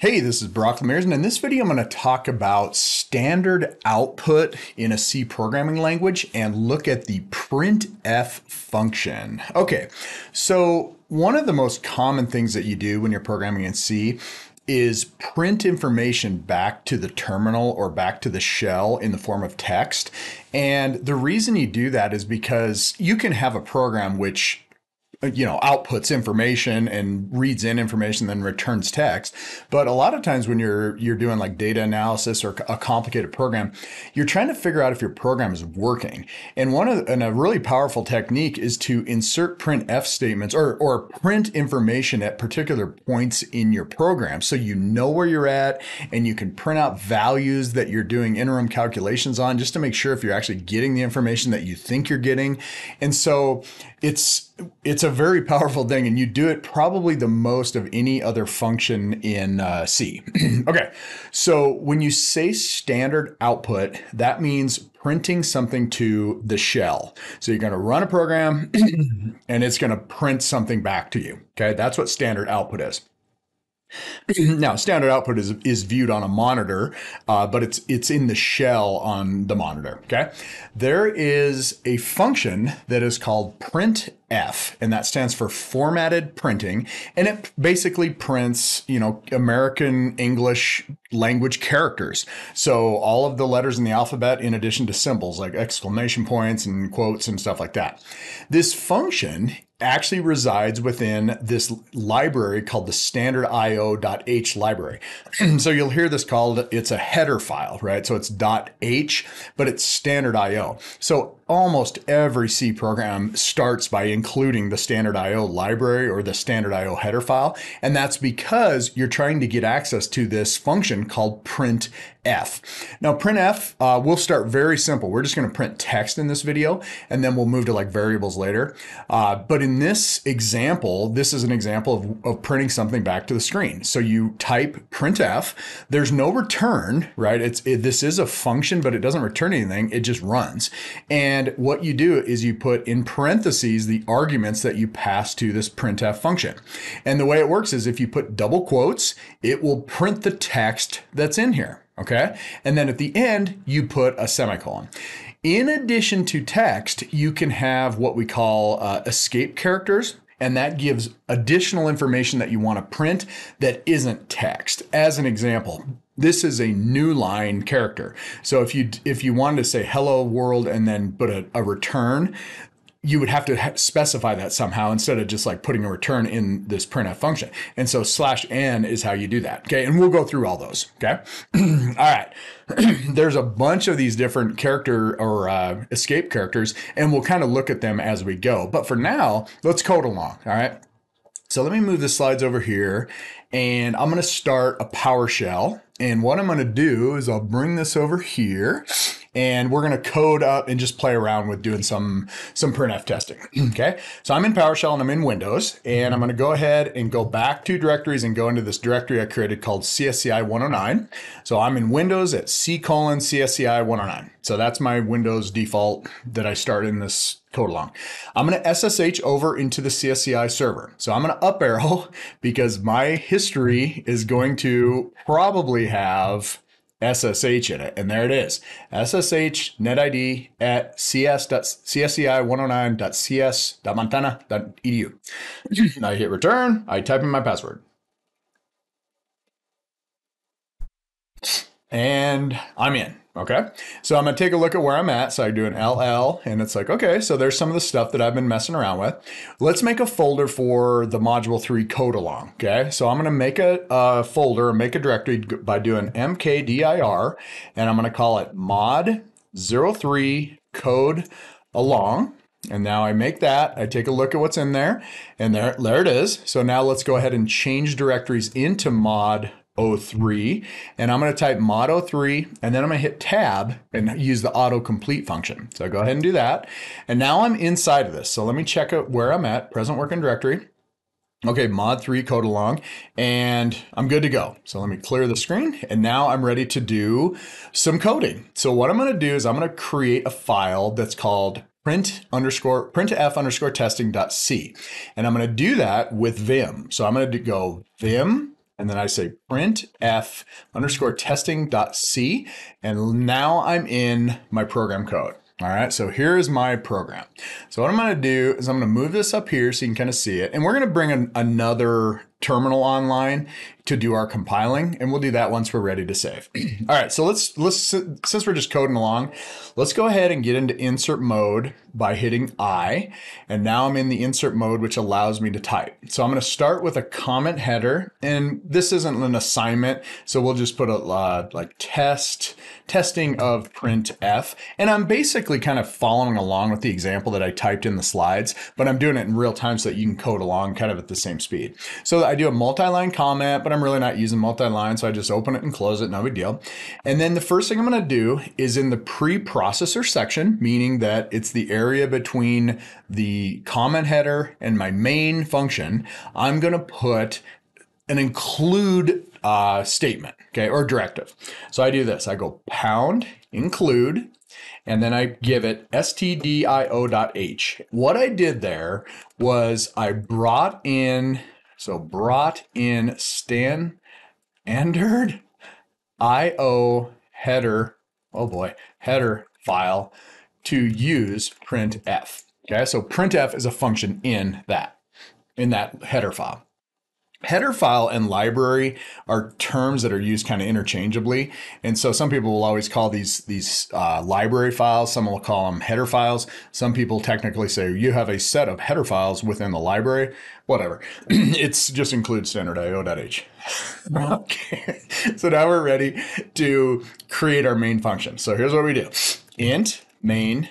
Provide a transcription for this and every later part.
Hey, this is Brock LaMeres, and in this video, I'm going to talk about standard output in a C programming language and look at the printf function. Okay, so one of the most common things that you do when you're programming in C is print information back to the terminal or back to the shell in the form of text. And the reason you do that is because you can have a program which Uh, you know outputs information and reads in information then returns text. But a lot of times when you're you're doing like data analysis or a complicated program you're trying to figure out if your program is working. And one of and a really powerful technique is to insert printf statements or or print information at particular points in your program. So you know where you're at and you can print out values that you're doing interim calculations on just to make sure if you're actually getting the information that you think you're getting. And so it's it's a very powerful thing, and you do it probably the most of any other function in uh, C. okay, so when you say standard output, that means printing something to the shell. So you're going to run a program, and it's going to print something back to you. Okay, that's what standard output is. now, standard output is is viewed on a monitor, uh, but it's it's in the shell on the monitor. Okay, there is a function that is called printf, and that stands for formatted printing, and it basically prints you know American English language characters. So all of the letters in the alphabet, in addition to symbols like exclamation points and quotes and stuff like that. This function actually resides within this library called the standardIO.h library. so you'll hear this called, it's a header file, right? So it's dot .h, but it's standard IO. So almost every C program starts by including the standard IO library or the standard IO header file. And that's because you're trying to get access to this function called printf. Now, printf, uh, we'll start very simple. We're just going to print text in this video, and then we'll move to like variables later. Uh, but this example, this is an example of, of printing something back to the screen. So you type printf, there's no return, right? It's it, This is a function, but it doesn't return anything. It just runs. And what you do is you put in parentheses the arguments that you pass to this printf function. And the way it works is if you put double quotes, it will print the text that's in here. Okay. And then at the end, you put a semicolon. In addition to text, you can have what we call uh, escape characters and that gives additional information that you want to print that isn't text. As an example, this is a new line character. So if you if you wanted to say hello world and then put a, a return, you would have to ha- specify that somehow instead of just like putting a return in this printf function. And so slash n is how you do that. Okay. And we'll go through all those. Okay. all right. There's a bunch of these different character or uh, escape characters, and we'll kind of look at them as we go. But for now, let's code along. All right. So let me move the slides over here and I'm going to start a PowerShell. And what I'm going to do is I'll bring this over here and we're going to code up and just play around with doing some some printf testing. okay, so I'm in PowerShell and I'm in Windows, and I'm going to go ahead and go back to directories and go into this directory I created called CSCI 109. So I'm in Windows at C colon CSCI 109. So that's my Windows default that I start in this code along. I'm going to SSH over into the CSCI server. So I'm going to up arrow because my history is going to probably have SSH in it. And there it is. SSH netid at cs.sci109.cs.montana.edu. I oh hit return. I type in my password. And I'm in. Okay. So I'm going to take a look at where I'm at. So I do an LL and it's like, okay, so there's some of the stuff that I've been messing around with. Let's make a folder for the module three code along. Okay. So I'm going to make a, a folder, make a directory by doing mkdir and I'm going to call it mod 03 code along. And now I make that, I take a look at what's in there, and there, there it is. So now let's go ahead and change directories into mod 03 and I'm going to type mod 03 and then I'm going to hit tab and use the autocomplete function. So go ahead and do that. And now I'm inside of this. So let me check out where I'm at, present working directory. Okay, mod 3 code along and I'm good to go. So let me clear the screen and now I'm ready to do some coding. So what I'm going to do is I'm going to create a file that's called print underscore printf underscore testing dot c and i'm going to do that with vim so i'm going to go vim and then I say print f underscore testing dot c, and now I'm in my program code. All right, so here is my program. So what I'm gonna do is I'm gonna move this up here so you can kind of see it. And we're gonna bring an, another terminal online to do our compiling and we'll do that once we're ready to save. All right, so let's let's since we're just coding along, let's go ahead and get into insert mode by hitting I. And now I'm in the insert mode which allows me to type. So I'm going to start with a comment header and this isn't an assignment, so we'll just put a uh, like test testing of printf and I'm basically kind of following along with the example that I typed in the slides, but I'm doing it in real time so that you can code along kind of at the same speed. So I do a multi-line comment, but I'm really not using multi-line, so I just open it and close it, no big deal. And then the first thing I'm gonna do is in the pre-processor section, meaning that it's the area between the comment header and my main function, I'm gonna put an include uh, statement, okay, or directive. So I do this, I go pound include, and then I give it stdio.h. What I did there was I brought in so brought in Stan Anderd IO header, oh boy, header file to use printf. Okay, so printf is a function in that, in that header file. Header file and library are terms that are used kind of interchangeably, and so some people will always call these these uh, library files. Some will call them header files. Some people technically say you have a set of header files within the library. Whatever, it's just includes standard io.h. okay, so now we're ready to create our main function. So here's what we do: int main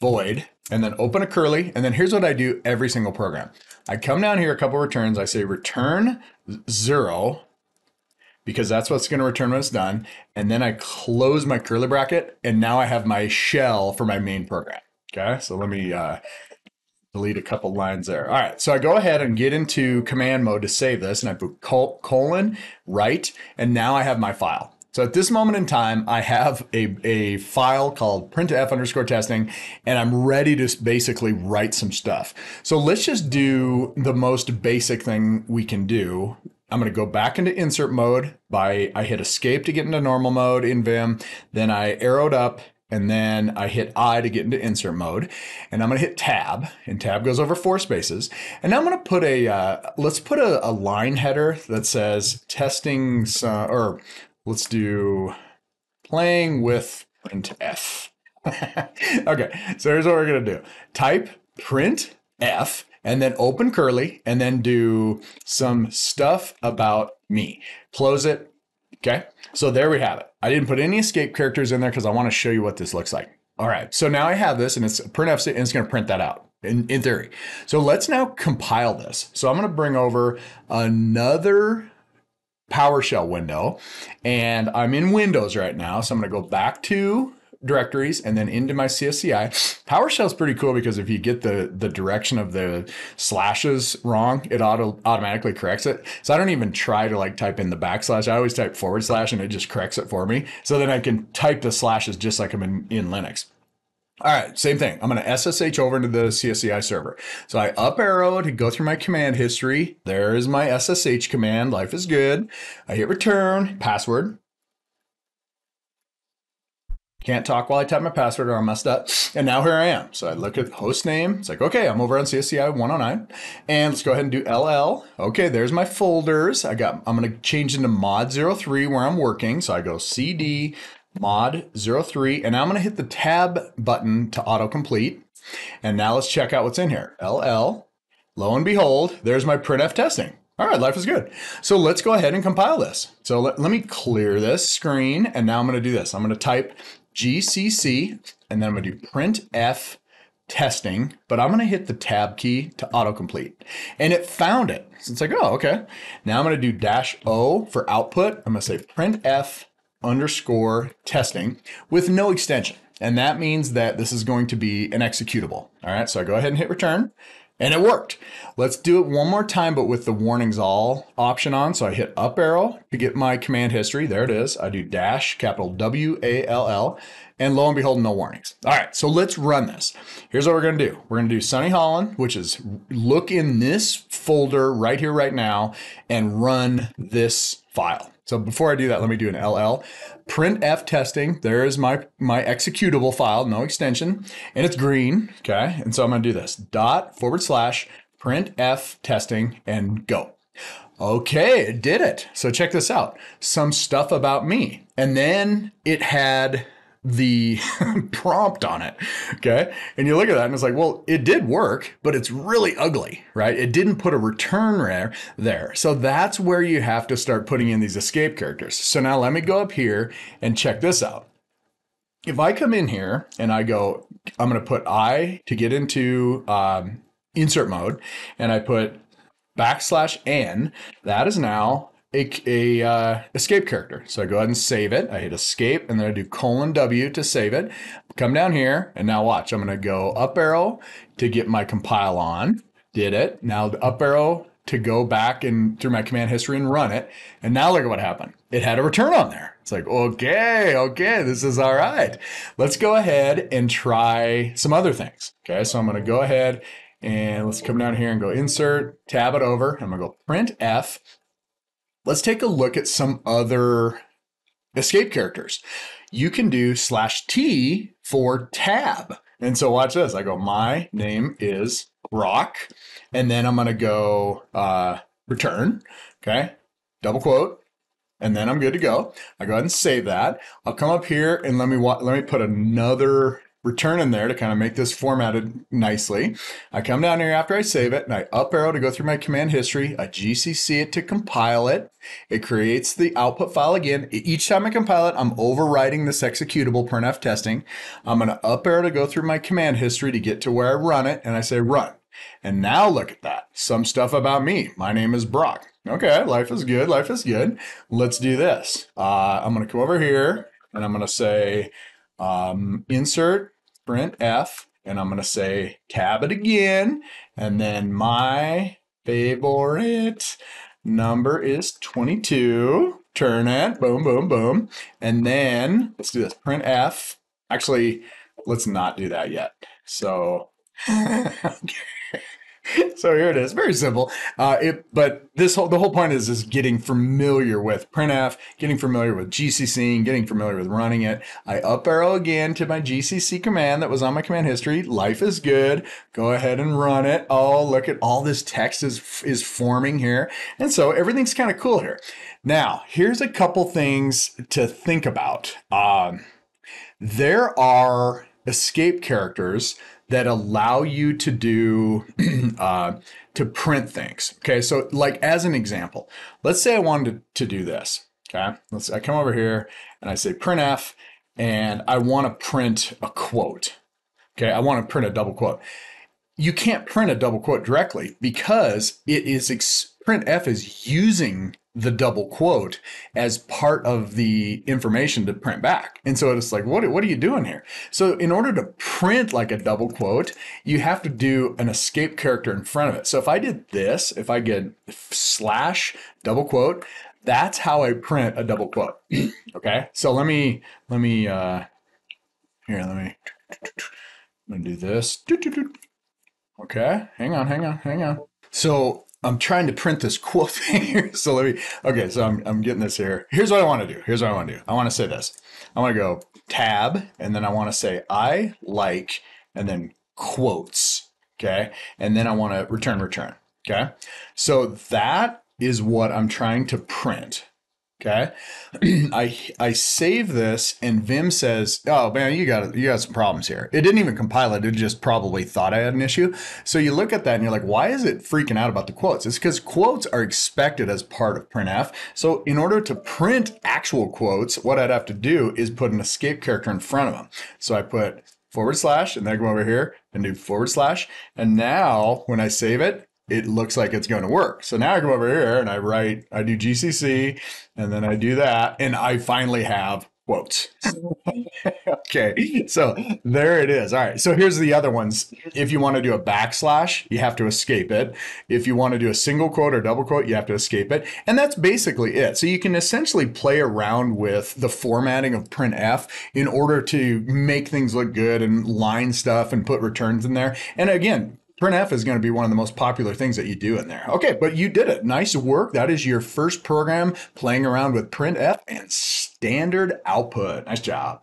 void, and then open a curly, and then here's what I do every single program. I come down here a couple returns. I say return zero because that's what's going to return when it's done. And then I close my curly bracket and now I have my shell for my main program. Okay. So let me uh, delete a couple lines there. All right. So I go ahead and get into command mode to save this and I put colon write and now I have my file. So at this moment in time, I have a, a file called printf underscore testing, and I'm ready to basically write some stuff. So let's just do the most basic thing we can do. I'm going to go back into insert mode by I hit escape to get into normal mode in Vim. Then I arrowed up and then I hit I to get into insert mode, and I'm going to hit tab, and tab goes over four spaces. And I'm going to put a uh, let's put a, a, line header that says testing some, or let's do playing with printf. okay, so here's what we're gonna do. Type print f and then open curly and then do some stuff about me. Close it. Okay, so there we have it. I didn't put any escape characters in there because I want to show you what this looks like. All right, so now I have this and it's printf and it's going to print that out in, in theory. So let's now compile this. So I'm going to bring over another PowerShell window and I'm in Windows right now. So I'm going to go back to directories and then into my CSCI. PowerShell is pretty cool because if you get the, the direction of the slashes wrong, it auto automatically corrects it. So I don't even try to like type in the backslash. I always type forward slash and it just corrects it for me. So then I can type the slashes just like I'm in, in Linux. All right, same thing. I'm going to SSH over into the CSCI server. So I up arrow to go through my command history. There is my SSH command. Life is good. I hit return, password. Can't talk while I type my password or I'm messed up. And now here I am. So I look at host name. It's like, okay, I'm over on CSCI 109. And let's go ahead and do LL. Okay, there's my folders. I got, I'm going to change into mod 03 where I'm working. So I go CD mod 03, and I'm going to hit the tab button to autocomplete. And now let's check out what's in here. LL, lo and behold, there's my printf testing. All right, life is good. So let's go ahead and compile this. So let, let me clear this screen, and now I'm going to do this. I'm going to type GCC, and then I'm going to do printf testing, but I'm going to hit the tab key to autocomplete. And it found it. So it's like, oh, okay. Now I'm going to do dash O for output. I'm going to say printf underscore testing with no extension. And that means that this is going to be an executable. All right, so I go ahead and hit return. and it worked. Let's do it one more time, but with the warnings all option on. So I hit up arrow to get my command history. There it is. I do dash capital W A L L, and lo and behold, no warnings. All right, so let's run this. Here's what we're gonna do. We're gonna do Sunny Holland, which is look in this folder right here, right now, and run this file. So before I do that, let me do an LL. Printf testing. There is my my executable file, no extension, and it's green. Okay, and so I'm gonna do this dot forward slash printf testing and go. Okay, it did it. So check this out. Some stuff about me, and then it had the prompt on it. Okay. And you look at that and it's like, well, it did work, but it's really ugly, right? It didn't put a return rare there. So that's where you have to start putting in these escape characters. So now let me go up here and check this out. If I come in here and I go, I'm going to put I to get into um, insert mode and I put backslash n, that is now a, a uh, escape character. So I go ahead and save it. I hit escape and then I do colon W to save it. Come down here and now watch. I'm going to go up arrow to get my compile on. Did it. Now the up arrow to go back and through my command history and run it. And now look at what happened. It had a return on there. It's like, okay, okay, this is all right. Let's go ahead and try some other things. Okay, so I'm going to go ahead and let's come down here and go insert, tab it over. I'm going to go print F let's take a look at some other escape characters. You can do slash T for tab. And so watch this. I go, my name is Brock. And then I'm going to go uh, return. Okay. Double quote. And then I'm good to go. I go ahead and save that. I'll come up here and let me let me put another return in there to kind of make this formatted nicely. I come down here after I save it and I up arrow to go through my command history. I GCC it to compile it. It creates the output file again. Each time I compile it, I'm overwriting this executable printf testing. I'm going to up arrow to go through my command history to get to where I run it and I say run. And now look at that. Some stuff about me. My name is Brock. Okay, life is good. Life is good. Let's do this. Uh, I'm going to come over here and I'm going to say um, insert print F, and I'm going to say tab it again, and then my favorite number is 22. Turn it, boom, boom, boom. And then let's do this print F. Actually, let's not do that yet. So, okay. so here it is. Very simple. Uh, it, but this whole the whole point is is getting familiar with printf, getting familiar with GCC, and getting familiar with running it. I up arrow again to my GCC command that was on my command history. Life is good. Go ahead and run it. Oh, look at all this text is is forming here, and so everything's kind of cool here. Now, here's a couple things to think about. Um, there are escape characters that allow you to do uh, to print things. Okay, so like as an example, let's say I wanted to, do this. Okay, let's I come over here and I say printf, and I want to print a quote. Okay, I want to print a double quote. You can't print a double quote directly because it is printf is using the double quote as part of the information to print back. And so it's like, what, what are you doing here? So in order to print like a double quote, you have to do an escape character in front of it. So if I did this, if I get slash double quote, that's how I print a double quote. okay. So let me, let me, uh, here, let me, I'm gonna do this. Okay. Hang on, hang on, hang on. So I'm trying to print this quote thing here. So let me, okay, so I'm, I'm getting this here. Here's what I want to do. Here's what I want to do. I want to say this. I want to go tab, and then I want to say I like, and then quotes. Okay. And then I want to return, return. Okay. So that is what I'm trying to print. Okay. I I save this and Vim says, "Oh man, you got you got some problems here." It didn't even compile it; it just probably thought I had an issue. So you look at that and you're like, "Why is it freaking out about the quotes?" It's because quotes are expected as part of printf. So in order to print actual quotes, what I'd have to do is put an escape character in front of them. So I put forward slash and then I go over here and do forward slash. And now when I save it, it looks like it's going to work. So now I go over here and I write, I do GCC and then I do that. And I finally have quotes. okay, so there it is. All right, so here's the other ones. If you want to do a backslash, you have to escape it. If you want to do a single quote or double quote, you have to escape it. And that's basically it. So you can essentially play around with the formatting of printf in order to make things look good and line stuff and put returns in there. And again, printf is going to be one of the most popular things that you do in there. Okay, but you did it. Nice work. That is your first program playing around with printf and standard output. Nice job.